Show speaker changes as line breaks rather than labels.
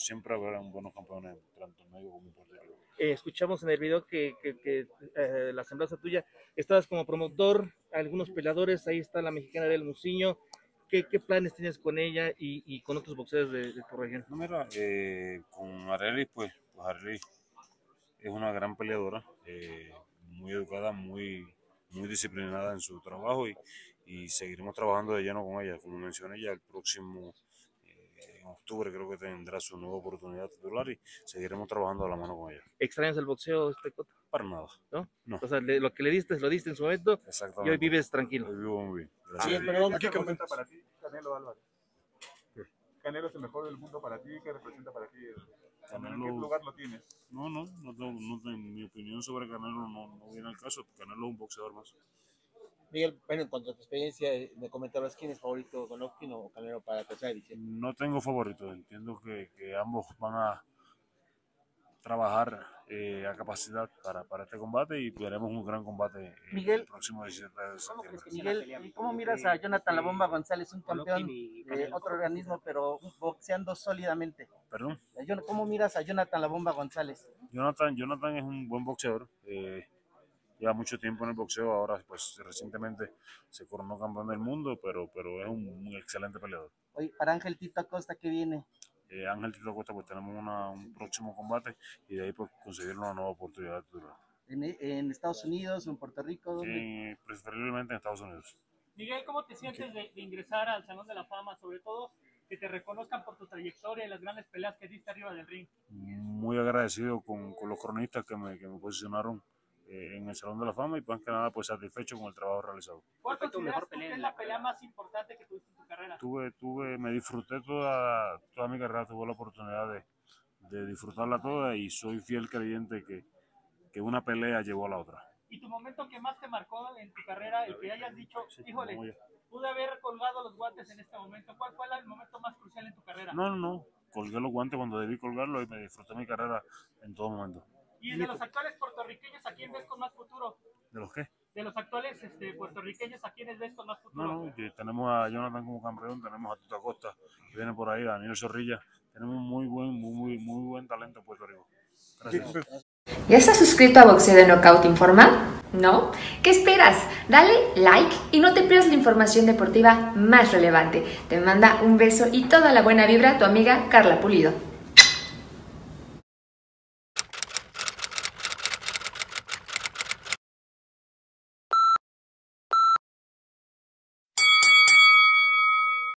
siempre habrá buenos campeones, tanto medio como portero.
Eh, escuchamos en el video que, que, que eh, la semblanza tuya, estabas como promotor, algunos peleadores, ahí está la mexicana del Muciño. ¿Qué, ¿Qué, planes tienes con ella y, y con otros boxeadores de, de tu región?
No, mira, eh, con Arely, pues, pues Arely es una gran peleadora, eh, muy educada, muy, muy disciplinada en su trabajo y, y seguiremos trabajando de lleno con ella. Como mencioné ya, el próximo en octubre creo que tendrá su nueva oportunidad titular y seguiremos trabajando a la mano con ella.
¿Extrañas el boxeo, este Cota?
Para nada.
¿No?
No.
O sea, le, lo que le diste, lo diste en su momento
Exactamente.
y hoy vives tranquilo.
Hoy vivo muy bien.
Sí,
Gracias.
pero
¿Qué
¿qué
representa para ti Canelo Álvarez? Canelo es el mejor del mundo para ti. ¿Qué representa para ti? ¿En
Canelo-
qué lugar lo tienes?
No, no, no tengo, no tengo- mi opinión sobre Canelo no, no viene al caso. Canelo es un boxeador más.
Miguel, bueno, en cuanto a tu experiencia, eh, me comentabas quién es favorito, Golovkin o Canelo para la tercera edición.
No tengo favoritos. Entiendo que, que ambos van a trabajar eh, a capacidad para, para este combate y veremos un gran combate eh,
Miguel,
el próximo 17 de septiembre.
Miguel, ¿y ¿cómo miras a Jonathan La Bomba González, un campeón de otro organismo, pero boxeando sólidamente?
Perdón.
¿Cómo miras a Jonathan La Bomba González?
Jonathan, Jonathan es un buen boxeador. eh, lleva mucho tiempo en el boxeo. Ahora, pues recientemente se coronó campeón del mundo, pero, pero es un, un excelente peleador.
Oye, para Ángel Tito Acosta, ¿qué viene?
Eh, Ángel Tito Costa, pues tenemos una- un próximo combate y de ahí pues conseguir una nueva oportunidad titular.
¿En, en Estados Unidos o en Puerto Rico? ¿Dónde?
Eh, preferiblemente en Estados Unidos.
Miguel, ¿cómo te sientes de, de ingresar al Salón de la Fama? Sobre todo que te reconozcan por tu trayectoria y las grandes peleas que diste arriba del ring.
Muy agradecido con, con los cronistas que me, que me posicionaron el Salón de la Fama y más que nada pues satisfecho con el trabajo realizado.
¿Cuál
fue tu mejor pelea la
pelea más importante que tuviste en tu carrera?
Tuve, tuve, me disfruté toda, toda mi carrera, tuve la oportunidad de, de disfrutarla toda y soy fiel creyente que, que una pelea llevó a la otra.
¿Y tu momento que más te marcó en tu carrera, el que hayas dicho, híjole, pude haber colgado los guantes en este momento? ¿Cuál fue el momento más crucial en tu carrera?
no, no, no, colgué los guantes cuando debí colgarlos y me disfruté mi carrera en todo momento.
Y de los actuales puertorriqueños, ¿a quién ves con más futuro?
¿De los qué?
De los actuales este, puertorriqueños, ¿a quiénes ves con más futuro?
No, no, que tenemos a Jonathan como campeón, tenemos a Tito Acosta que viene por ahí, a Daniel Zorrilla, tenemos muy buen, muy, muy, muy buen talento en Puerto Rico. Gracias.
¿Ya estás suscrito a Boxeo de Knockout Informal? ¿No? ¿Qué esperas? Dale like y no te pierdas la información deportiva más relevante. Te manda un beso y toda la buena vibra tu amiga Carla Pulido.